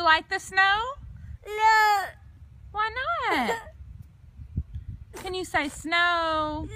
you like the snow? No. Why not? Can you say snow?